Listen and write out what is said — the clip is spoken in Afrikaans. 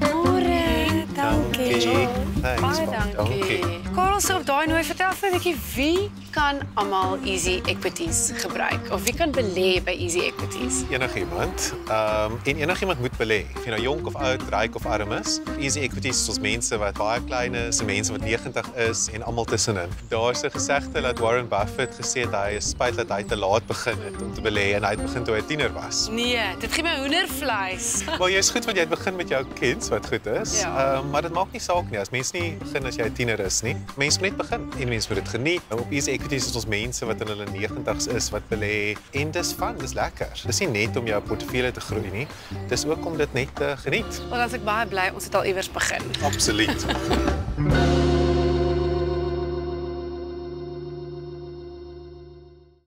Môre, dankie. Thanks, Baie man. dankie. Karel, so op daai nooi vertel vir 'n bietjie wie kan almal Easy Equities gebruik of wie kan belê by Easy Equities? Enigiemand. Ehm um, en enigiemand moet belê. Of jy nou jonk of oud, ryk of arm is. Easy Equities is ons mense wat baie klein is, en mense wat 90 is en almal tussenin. Daar's 'n gesegde dat Warren Buffett gesê het hy is spyt dat hy te laat begin het om te belê en hy het begin toe hy 'n tiener was. Nee, dit gee my hoendervleis. Maar jy's goed want jy het begin met jou kids wat goed is. Ja. Ehm maar dit maak nie saak nie as mens nie begin as jy 'n tiener is nie. Mense moet net begin en mense moet dit geniet. Op Easy Equities is ons mense wat in hulle 90's is wat belê en dis fun, dis lekker. Dis nie net om jou portefeulje te groei nie. Dis ook om dit net te geniet. Want as ek baie bly ons het al iewers begin. Absoluut.